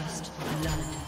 First love.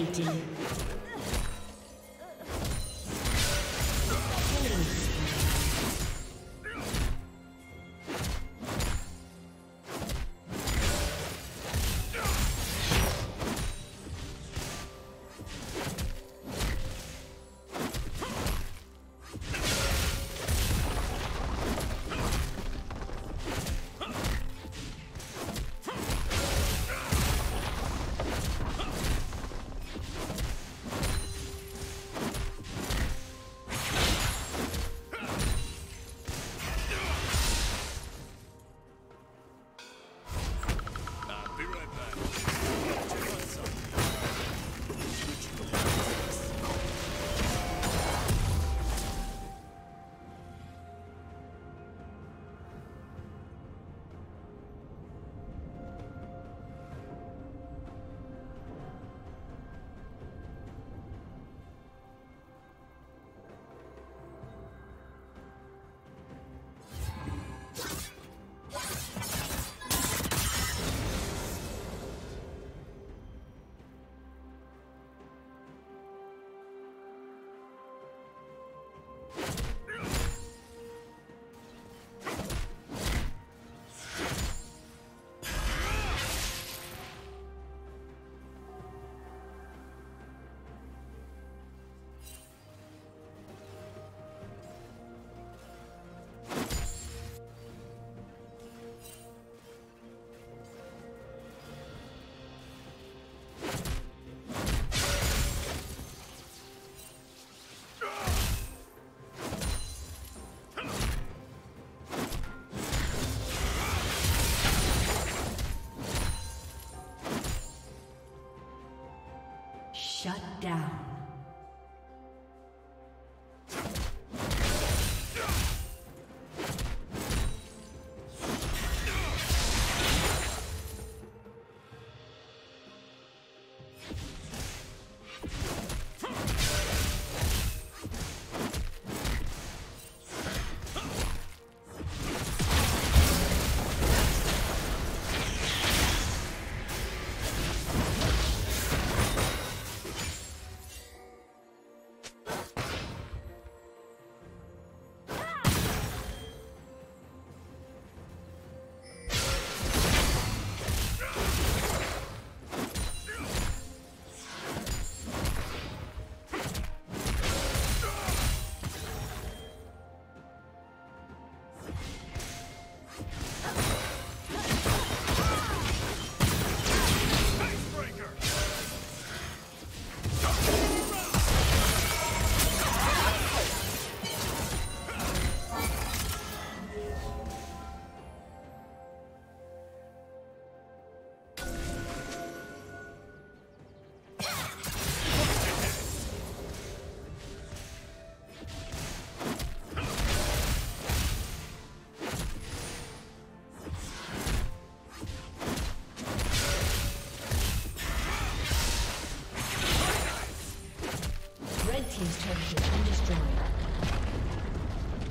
Dominating.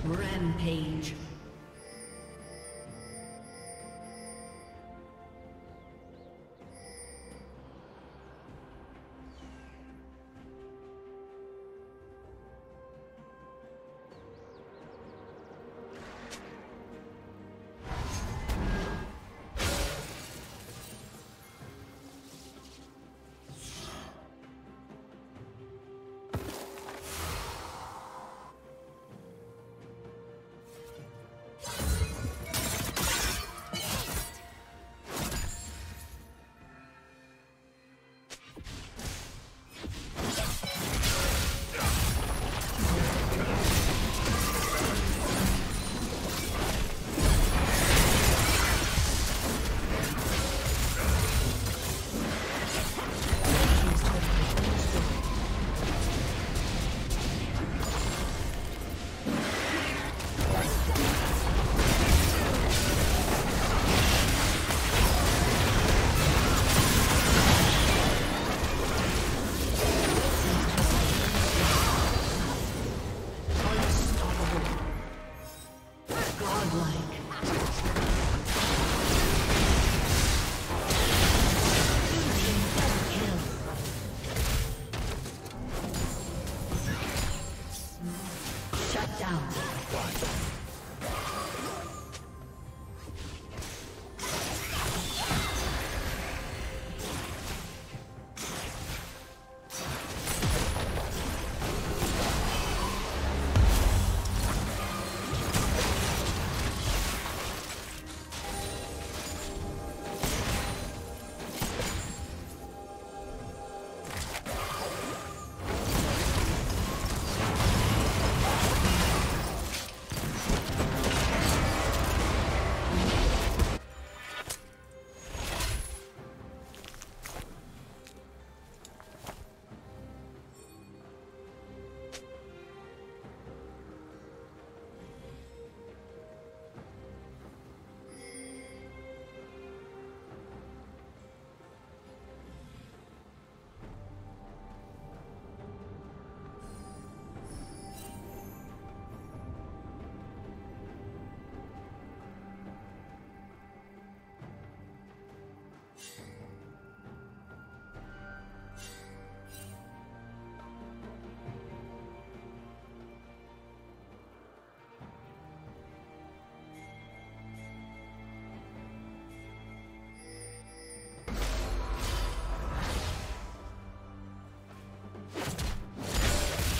Rampage. Down.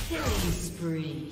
Killing spree.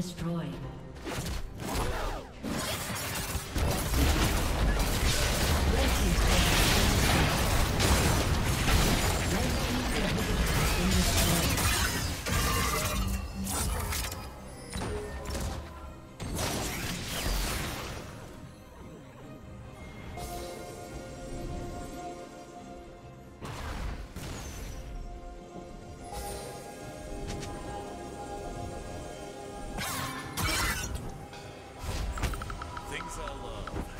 destroyed. Down.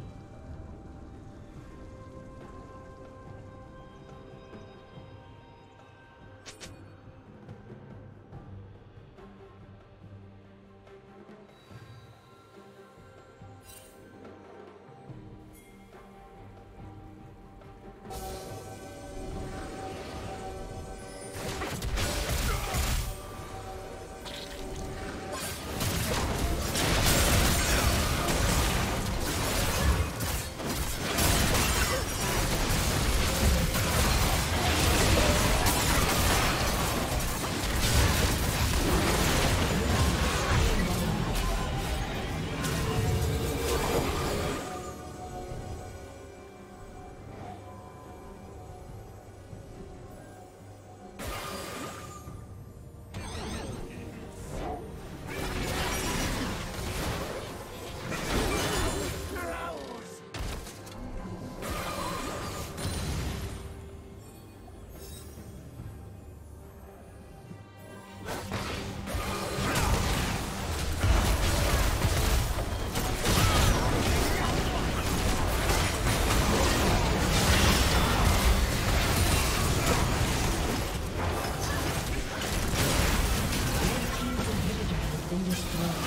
destroyed.